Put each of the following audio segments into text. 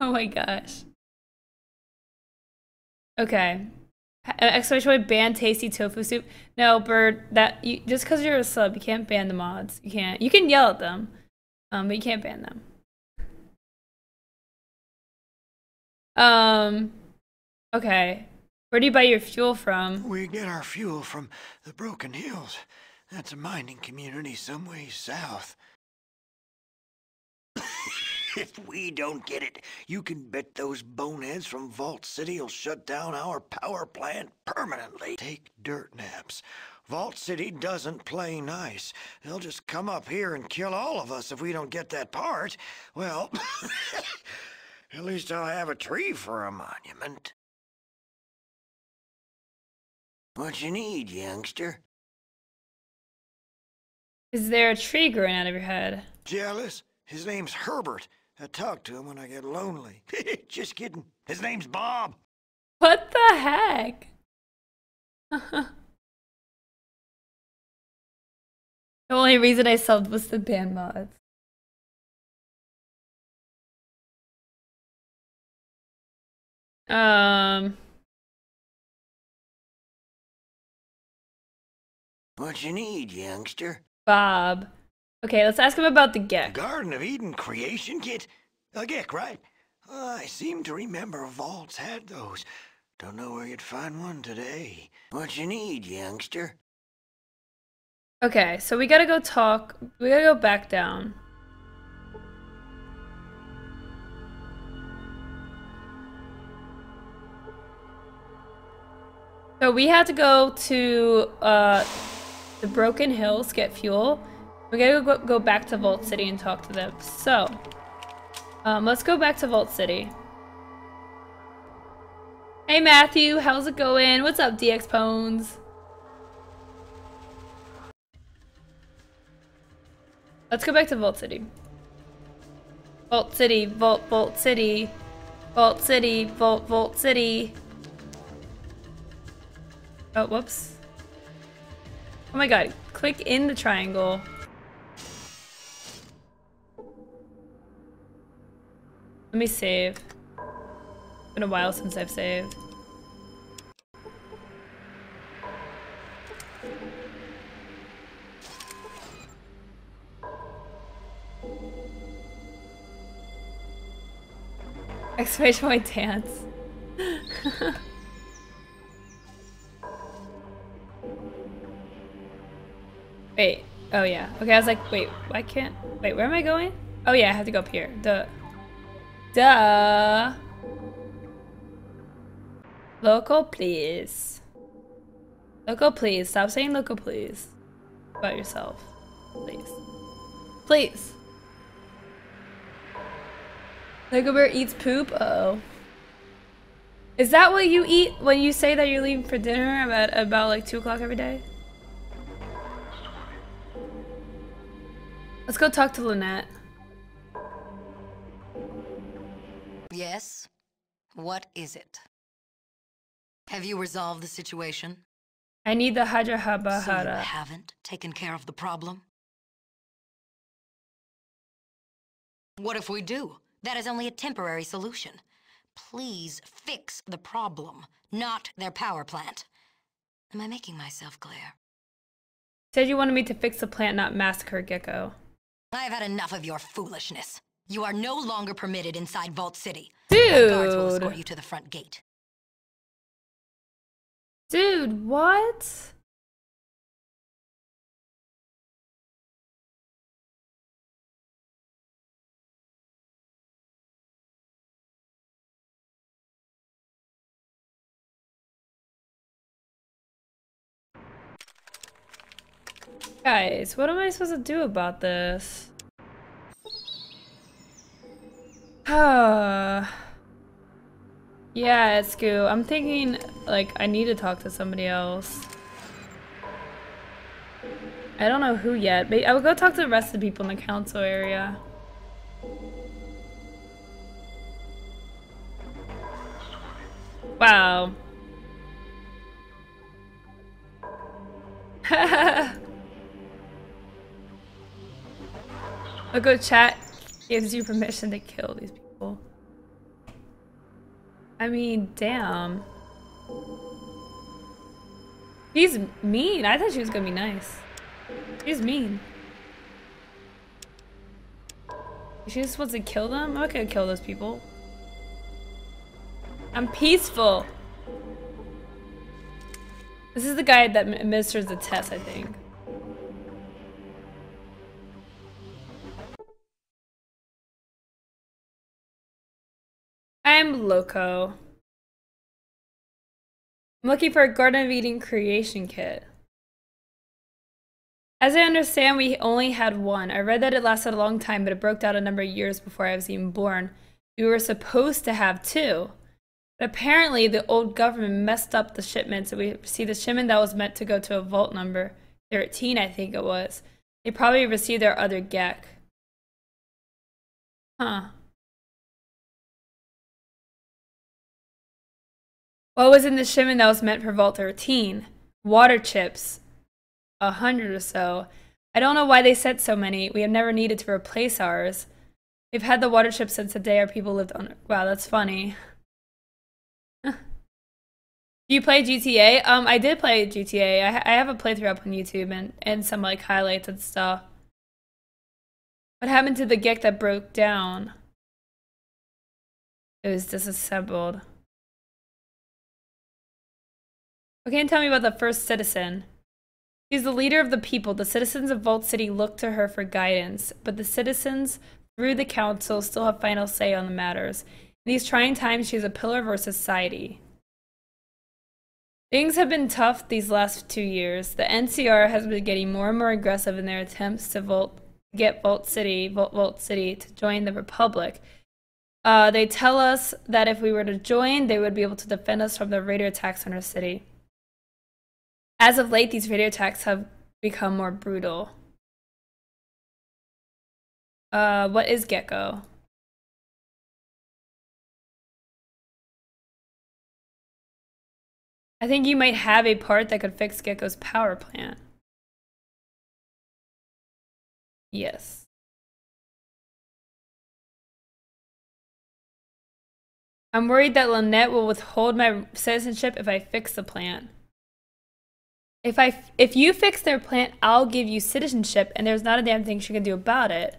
Oh my gosh. Okay. Uh, exclamation ban tasty tofu soup. No, bird. That you just because you're a sub, you can't ban the mods. You can't. You can yell at them, um, but you can't ban them. Um. Okay. Where do you buy your fuel from? We get our fuel from the Broken Hills. That's a mining community some ways south. If we don't get it, you can bet those boneheads from Vault City will shut down our power plant permanently. Take dirt naps. Vault City doesn't play nice. They'll just come up here and kill all of us if we don't get that part. Well, at least I'll have a tree for a monument. What you need, youngster? Is there a tree growing out of your head? Jealous? His name's Herbert. I talk to him when I get lonely. Just kidding. His name's Bob. What the heck? the only reason I subbed was the ban mods. Um. What you need, youngster? Bob. Okay, let's ask him about the GECK. Garden of Eden creation kit? A GECK, right? I seem to remember Vaults had those. Don't know where you'd find one today. What you need, youngster? Okay, so we gotta go talk. We gotta go back down. So we had to go to uh, the Broken Hills, get fuel. We gotta go, go back to Vault City and talk to them. So, um, let's go back to Vault City. Hey Matthew, how's it going? What's up, DX Pones? Let's go back to Vault City. Vault City, Vault, Vault City. Vault City, Vault, Vault City. Oh, whoops. Oh my god, click in the triangle. Let me save. It's been a while since I've saved. Exclamation point dance. wait. Oh yeah. Okay, I was like, wait, why can't wait, where am I going? Oh yeah, I have to go up here. Duh. Duh. Local, please. Local, please. Stop saying local, please. About yourself. Please. Please. Lego Bear eats poop? Uh oh. Is that what you eat when you say that you're leaving for dinner at about like 2 o'clock every day? Let's go talk to Lynette. Yes? What is it? Have you resolved the situation? I need the Haba So you haven't taken care of the problem? What if we do? That is only a temporary solution. Please fix the problem, not their power plant. Am I making myself clear? Said you wanted me to fix the plant, not massacre Gecko. I've had enough of your foolishness. You are no longer permitted inside Vault City. Dude. guards will escort you to the front gate. Dude, what? Guys, what am I supposed to do about this? yeah, it's cool. I'm thinking, like, I need to talk to somebody else. I don't know who yet, but I will go talk to the rest of the people in the council area. Wow. I'll go chat gives you permission to kill these people. I mean, damn. He's mean. I thought she was gonna be nice. He's mean. She just wants to kill them? I'm not gonna kill those people. I'm peaceful. This is the guy that administers the test, I think. I'm loco. I'm looking for a Garden of Eden creation kit. As I understand, we only had one. I read that it lasted a long time, but it broke down a number of years before I was even born. We were supposed to have two. But apparently, the old government messed up the shipments. So we received a shipment that was meant to go to a vault number 13, I think it was. They probably received their other GECK. Huh. What was in the shipment that was meant for Vault 13? Water chips. A hundred or so. I don't know why they sent so many. We have never needed to replace ours. We've had the water chips since the day our people lived on. Wow, that's funny. Do you play GTA? Um, I did play GTA. I, I have a playthrough up on YouTube and, and some like highlights and stuff. What happened to the GECK that broke down? It was disassembled. Okay, and tell me about the first citizen. She's the leader of the people. The citizens of Vault City look to her for guidance, but the citizens, through the council, still have final say on the matters. In these trying times, she's a pillar of our society. Things have been tough these last two years. The NCR has been getting more and more aggressive in their attempts to vote, get Vault City, Vault, Vault City to join the Republic. Uh, they tell us that if we were to join, they would be able to defend us from the raider attacks on our city. As of late, these radio attacks have become more brutal. Uh, what is Gecko? I think you might have a part that could fix Gecko's power plant. Yes. I'm worried that Lynette will withhold my citizenship if I fix the plant. If I if you fix their plant, I'll give you citizenship, and there's not a damn thing she can do about it.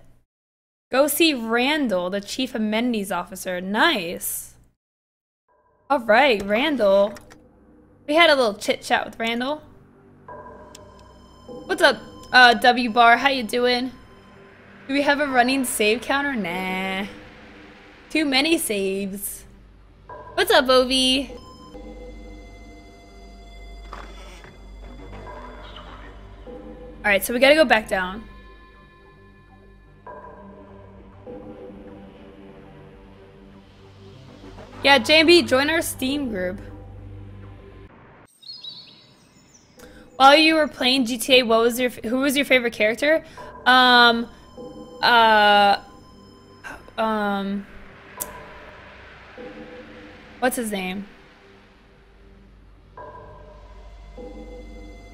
Go see Randall, the chief amenities officer. Nice. All right, Randall. We had a little chit chat with Randall. What's up, uh, W Bar? How you doing? Do we have a running save counter? Nah. Too many saves. What's up, Ovi? Alright, so we gotta go back down. Yeah, JB, join our Steam group. While you were playing GTA, what was your who was your favorite character? Um, uh, um, what's his name?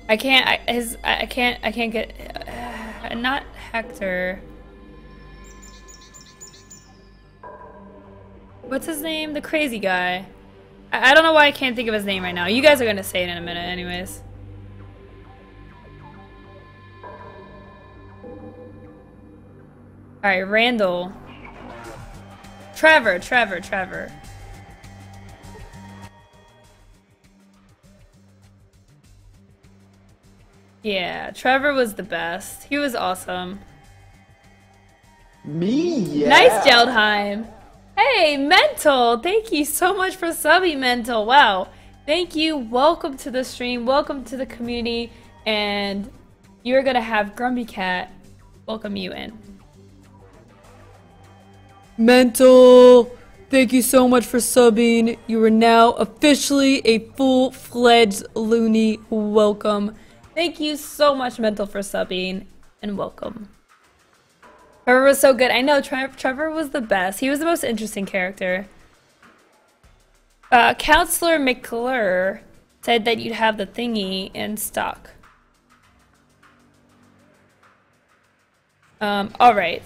I can't. I, his. I can't. I can't get. Uh, not Hector. What's his name? The crazy guy. I, I don't know why I can't think of his name right now. You guys are gonna say it in a minute, anyways. All right, Randall. Trevor. Trevor. Trevor. Yeah, Trevor was the best. He was awesome. Me? Yeah. Nice, Geldheim. Hey, Mental! Thank you so much for subbing, Mental. Wow. Thank you. Welcome to the stream. Welcome to the community. And you're going to have Grumpy Cat welcome you in. Mental! Thank you so much for subbing. You are now officially a full-fledged loony. Welcome. Thank you so much, Mental, for subbing, and welcome. Trevor was so good. I know, Tre Trevor was the best. He was the most interesting character. Uh, Counselor McClure said that you'd have the thingy in stock. Um, alright.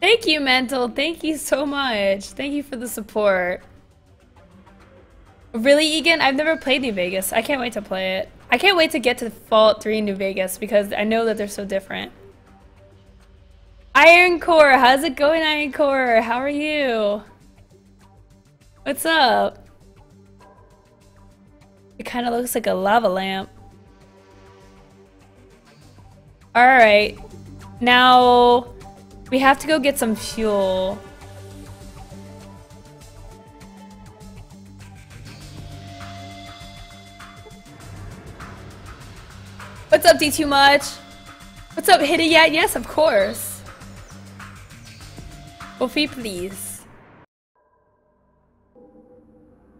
Thank you, Mental. Thank you so much. Thank you for the support. Really, Egan? I've never played New Vegas. I can't wait to play it. I can't wait to get to Fallout 3 New Vegas because I know that they're so different. Iron Core, how's it going, Iron Core? How are you? What's up? It kind of looks like a lava lamp. Alright. Now, we have to go get some fuel. What's up, D too Much? What's up, Hit It Yet? Yes, of course. Wolfie, please.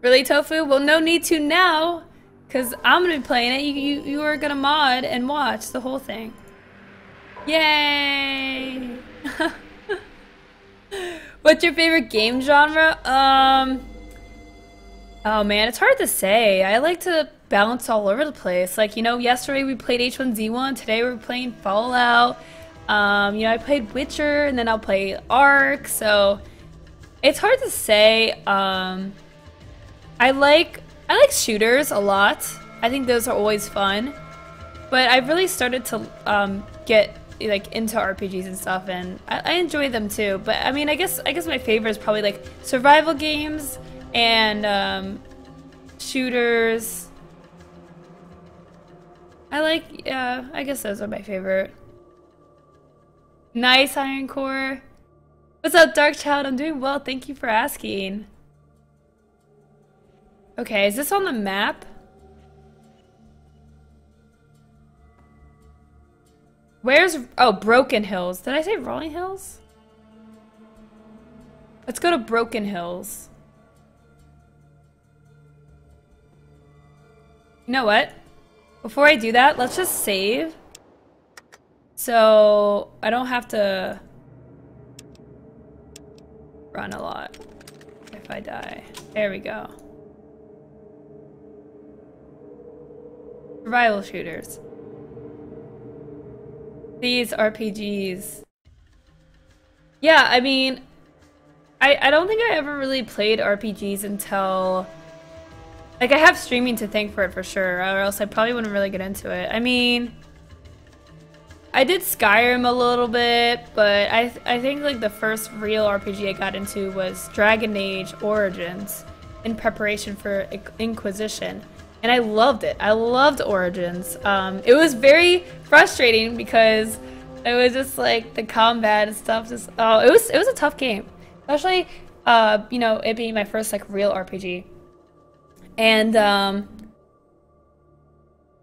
Really, Tofu? Well, no need to now, because I'm going to be playing it. You, you, you are going to mod and watch the whole thing. Yay! What's your favorite game genre? Um... Oh man, it's hard to say. I like to bounce all over the place. Like, you know, yesterday we played H1Z1, today we're playing Fallout. Um, you know, I played Witcher, and then I'll play Ark, so it's hard to say. Um, I like I like shooters a lot. I think those are always fun. But I've really started to um, get like into RPGs and stuff, and I, I enjoy them too. But I mean, I guess I guess my favorite is probably like survival games and um, shooters I like, yeah, I guess those are my favorite. Nice, Iron Core. What's up, Dark Child? I'm doing well, thank you for asking. Okay, is this on the map? Where's, oh, Broken Hills. Did I say Rolling Hills? Let's go to Broken Hills. You know what? Before I do that, let's just save. So I don't have to run a lot if I die. There we go. Survival shooters. These RPGs. Yeah, I mean, I, I don't think I ever really played RPGs until like, I have streaming to thank for it for sure, or else I probably wouldn't really get into it. I mean, I did Skyrim a little bit, but I, th I think like the first real RPG I got into was Dragon Age Origins in preparation for Inquisition. And I loved it. I loved Origins. Um, it was very frustrating because it was just like the combat and stuff just oh it was it was a tough game. Especially uh, you know, it being my first like real RPG. And um,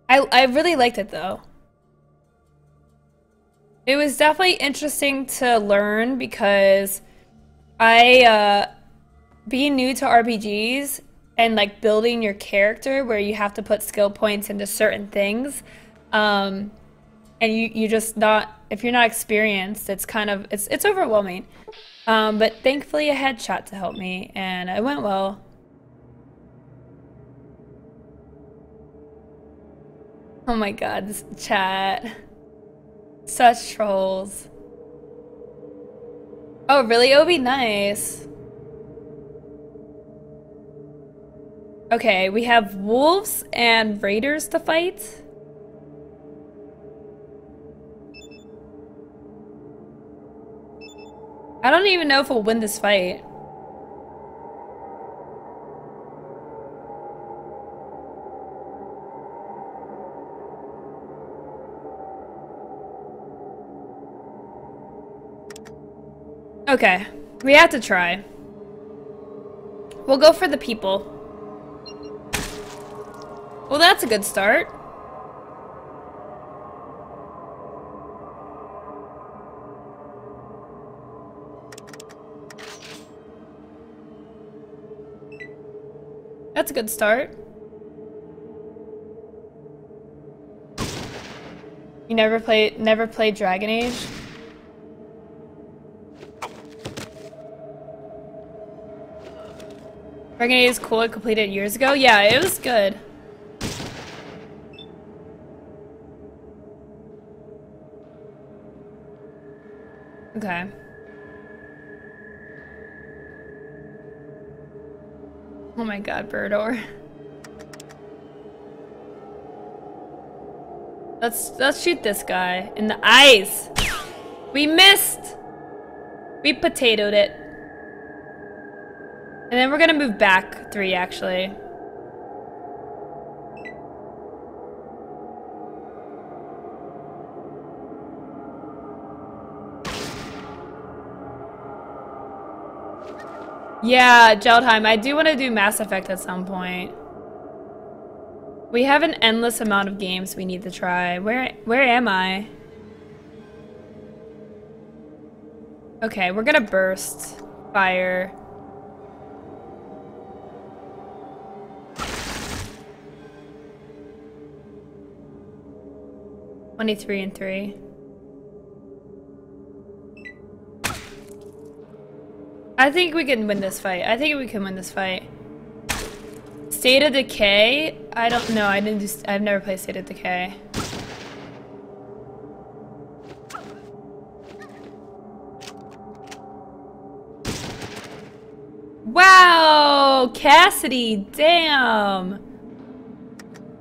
I, I really liked it though. It was definitely interesting to learn because I, uh, being new to RPGs and like building your character where you have to put skill points into certain things, um, and you, you just not, if you're not experienced, it's kind of, it's, it's overwhelming. Um, but thankfully I had chat to help me and it went well. Oh my god, this chat. Such trolls. Oh, really, Obi? Nice. Okay, we have wolves and raiders to fight. I don't even know if we'll win this fight. Okay, we have to try. We'll go for the people. Well, that's a good start. That's a good start. You never played never played Dragon Age? Dragon Age is cool. It completed years ago. Yeah, it was good. Okay. Oh my god, Birdor. Let's let's shoot this guy in the eyes. We missed. We potatoed it. And then we're gonna move back three actually. Yeah, Geldheim, I do want to do Mass Effect at some point. We have an endless amount of games we need to try. Where where am I? Okay, we're gonna burst. Fire. Twenty-three and three. I think we can win this fight. I think we can win this fight. State of Decay? I don't know. I didn't. I've never played State of Decay. Wow! Cassidy! Damn!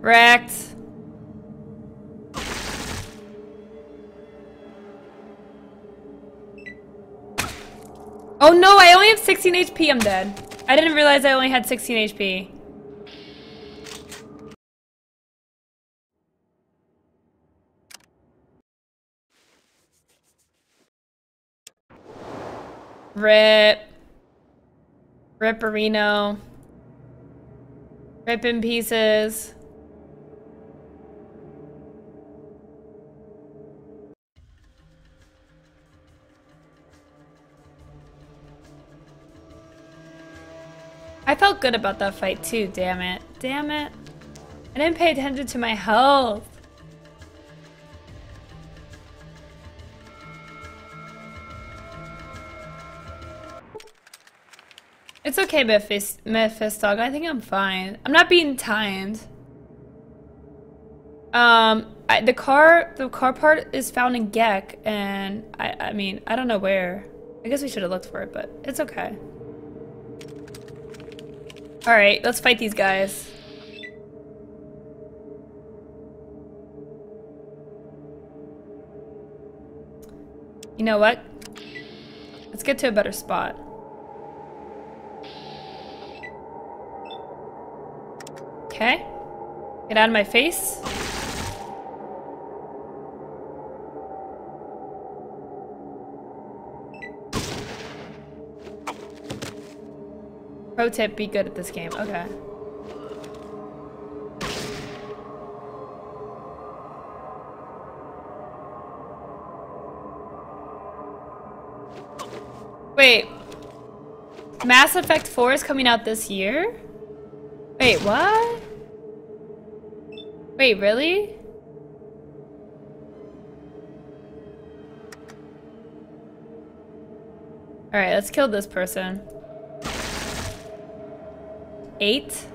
Wrecked. Oh no, I only have 16 HP, I'm dead. I didn't realize I only had 16 HP. Rip. Ripperino. Rip in pieces. I felt good about that fight too, damn it. Damn it. I didn't pay attention to my health. It's okay, Mephis Mephistog. I think I'm fine. I'm not being timed. Um, I, the car, the car part is found in Gek, and I, I mean, I don't know where. I guess we should have looked for it, but it's okay. Alright, let's fight these guys. You know what? Let's get to a better spot. Okay. Get out of my face. Pro tip, be good at this game. Okay. Wait. Mass Effect 4 is coming out this year? Wait, what? Wait, really? Alright, let's kill this person. Eight?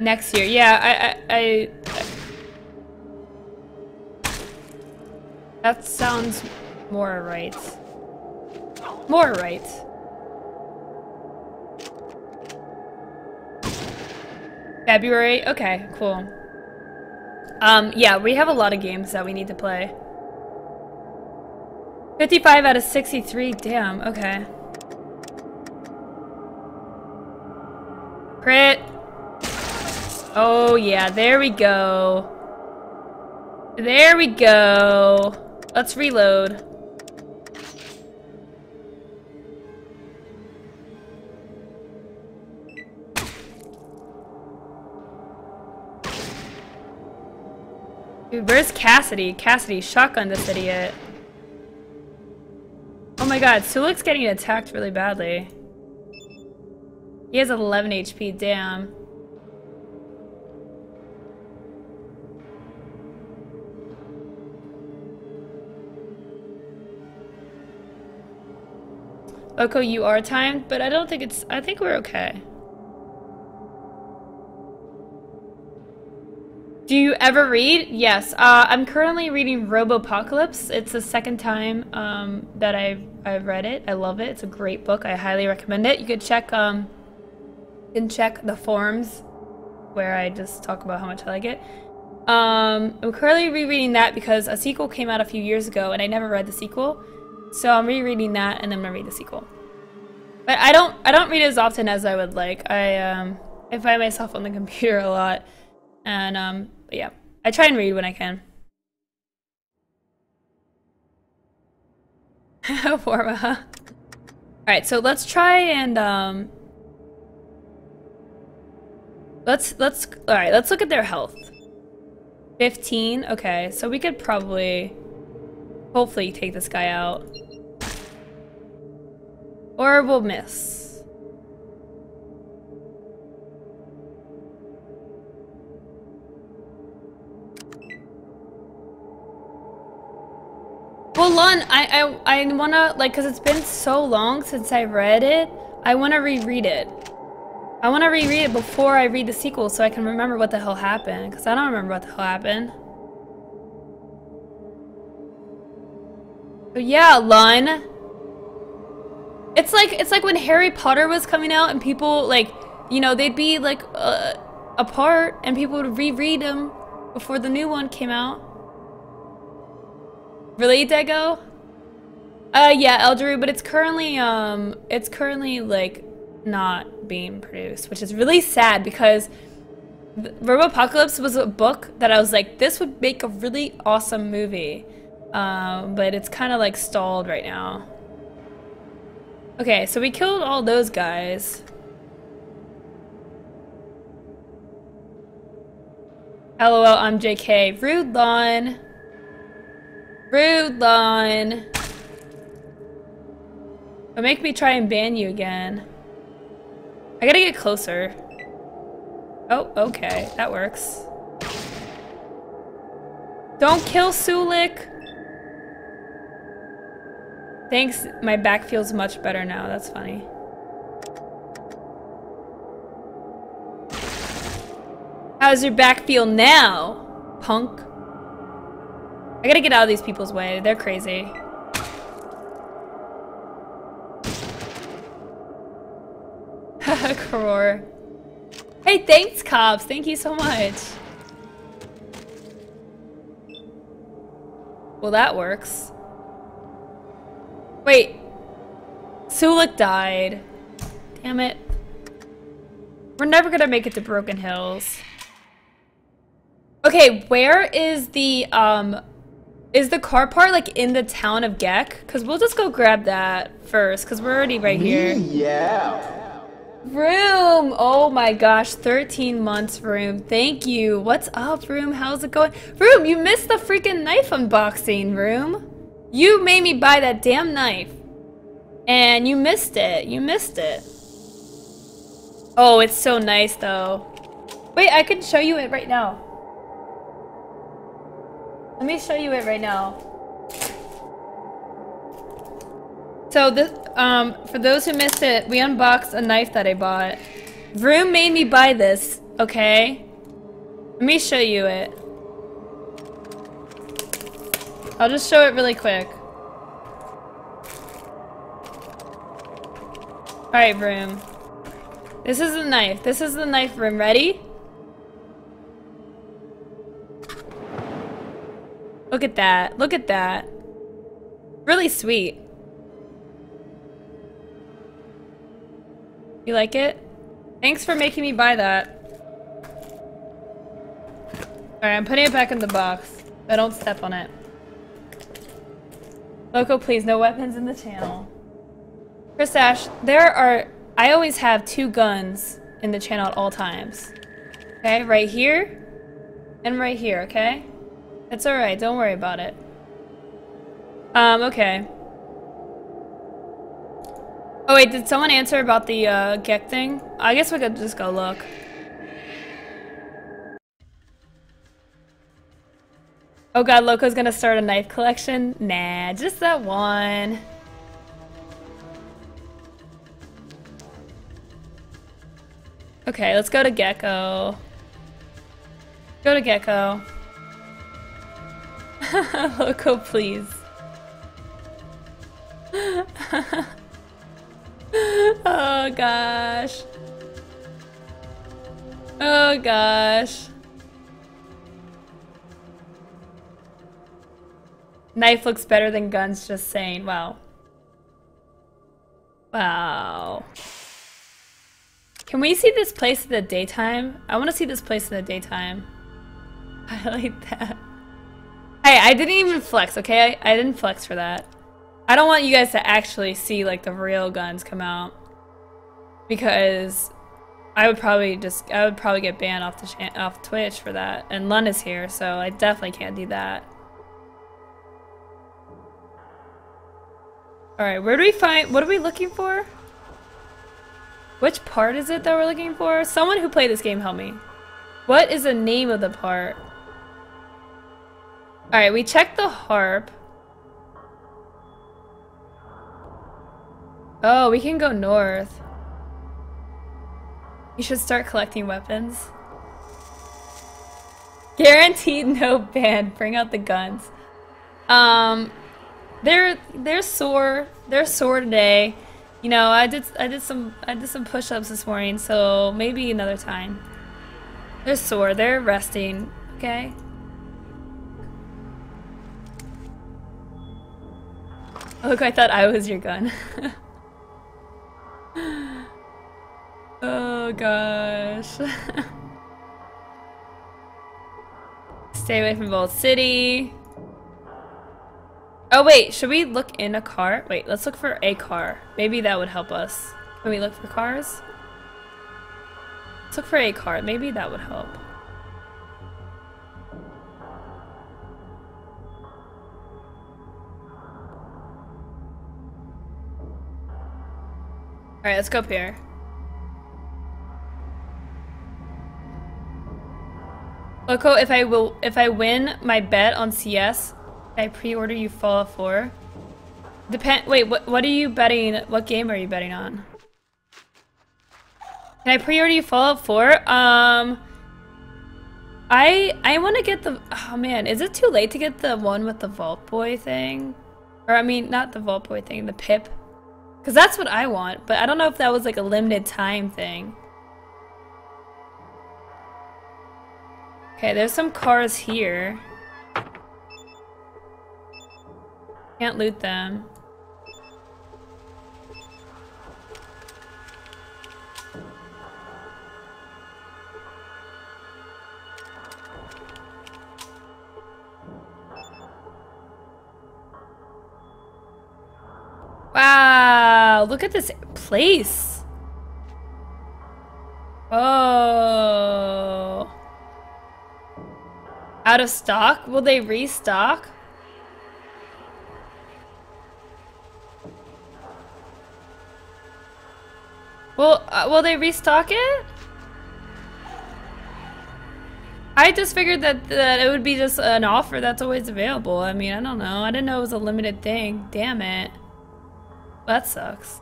Next year, yeah, I, I, I, That sounds more right. More right. February? Okay, cool. Um, yeah, we have a lot of games that we need to play. 55 out of 63, damn, okay. Crit. Oh yeah, there we go. There we go. Let's reload. Dude, where's Cassidy? Cassidy, shotgun this idiot. Oh my god, Sulik's getting attacked really badly. He has 11 HP, damn. Oko, you are timed, but I don't think it's... I think we're okay. Do you ever read? Yes. Uh, I'm currently reading Robopocalypse. It's the second time um, that I've, I've read it. I love it. It's a great book. I highly recommend it. You could check um, can check the forums where I just talk about how much I like it. Um, I'm currently rereading that because a sequel came out a few years ago and I never read the sequel. So I'm rereading that and I'm gonna read the sequel. But I don't I don't read as often as I would like. I um I find myself on the computer a lot. And um yeah. I try and read when I can. Forma. Alright, so let's try and um Let's let's all right. Let's look at their health. Fifteen. Okay, so we could probably, hopefully, take this guy out, or we'll miss. Well, Lon, I I I wanna like, cause it's been so long since I read it. I wanna reread it. I want to reread it before I read the sequel so I can remember what the hell happened, because I don't remember what the hell happened. But yeah, Lun. It's like it's like when Harry Potter was coming out and people like, you know, they'd be like uh, apart and people would reread them before the new one came out. Really, Dego? Uh, yeah, Elderu, but it's currently um, it's currently like not being produced, which is really sad because Robopocalypse was a book that I was like, this would make a really awesome movie. Um, but it's kind of like stalled right now. Okay, so we killed all those guys. LOL, I'm JK. Rude lawn. Rude lawn. But make me try and ban you again. I gotta get closer. Oh, okay. That works. Don't kill Sulik! Thanks, my back feels much better now. That's funny. How's your back feel now, punk? I gotta get out of these people's way. They're crazy. Crore. Hey, thanks, cops. Thank you so much. Well, that works. Wait. Sulik died. Damn it. We're never gonna make it to Broken Hills. Okay, where is the, um... Is the car part, like, in the town of Gek? Because we'll just go grab that first, because we're already right here. Yeah. Room! Oh my gosh, 13 months, Room. Thank you. What's up, Room? How's it going? Room, you missed the freaking knife unboxing, Room. You made me buy that damn knife. And you missed it. You missed it. Oh, it's so nice, though. Wait, I can show you it right now. Let me show you it right now. So this, um, for those who missed it, we unboxed a knife that I bought. Vroom made me buy this, okay? Let me show you it. I'll just show it really quick. Alright, Vroom. This is the knife. This is the knife, Vroom. Ready? Look at that. Look at that. Really sweet. You like it? Thanks for making me buy that. Alright, I'm putting it back in the box. I don't step on it. Loco, please, no weapons in the channel. Chris Ash, there are... I always have two guns in the channel at all times. Okay, right here and right here, okay? It's alright, don't worry about it. Um, okay. Oh wait, did someone answer about the uh, Gek thing? I guess we could just go look. Oh god, Loco's gonna start a knife collection? Nah, just that one. Okay, let's go to Gecko. Go to Gecko. Loco, please. oh gosh. Oh gosh. Knife looks better than guns, just saying. Wow. Wow. Can we see this place in the daytime? I want to see this place in the daytime. I like that. I didn't even flex, okay? I, I didn't flex for that. I don't want you guys to actually see, like, the real guns come out. Because I would probably just, I would probably get banned off the off Twitch for that. And Lund is here, so I definitely can't do that. Alright, where do we find- what are we looking for? Which part is it that we're looking for? Someone who played this game help me. What is the name of the part? Alright, we checked the harp. Oh, we can go north. You should start collecting weapons. Guaranteed no ban. Bring out the guns. Um, they're they're sore. They're sore today. You know, I did I did some I did some push-ups this morning, so maybe another time. They're sore. They're resting. Okay. Look, I thought I was your gun. oh gosh. Stay away from Vault City. Oh wait, should we look in a car? Wait, let's look for a car. Maybe that would help us. Can we look for cars? Let's look for a car. Maybe that would help. Alright, let's go up here. Loco, if I will if I win my bet on CS, I pre-order you Fallout 4. Depend. Wait, what? What are you betting? What game are you betting on? Can I pre-order you Fallout 4? Um, I I want to get the. Oh man, is it too late to get the one with the Vault Boy thing? Or I mean, not the Vault Boy thing, the Pip. Because that's what I want, but I don't know if that was like a limited time thing. Okay, there's some cars here. Can't loot them. Wow, look at this place. Oh. Out of stock? Will they restock? Well, uh, will they restock it? I just figured that, that it would be just an offer that's always available. I mean, I don't know. I didn't know it was a limited thing. Damn it. That sucks.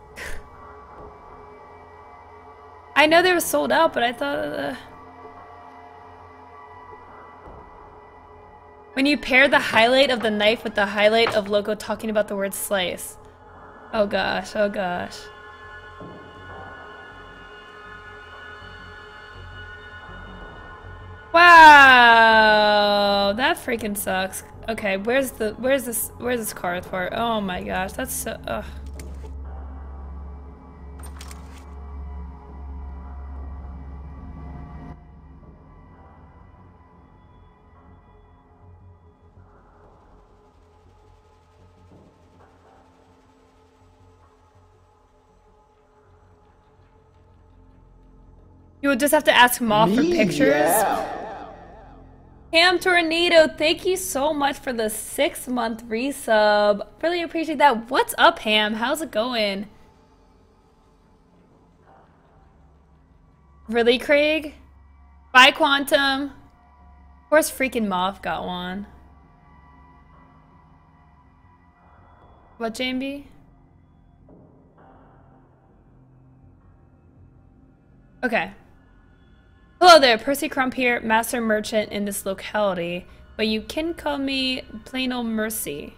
I know they were sold out, but I thought... Uh... When you pair the highlight of the knife with the highlight of Loco talking about the word slice. Oh gosh, oh gosh. Wow, that freaking sucks. Okay, where's the where's this where's this card for? Oh my gosh, that's so. Ugh. You would just have to ask Moth for pictures. Yeah. Ham Tornado, thank you so much for the six month resub. Really appreciate that. What's up, Ham? How's it going? Really, Craig? Bye, Quantum. Of course, freaking Moth got one. What, JMB? Okay. Hello there, Percy Crump here, master merchant in this locality, but you can call me plain old Percy.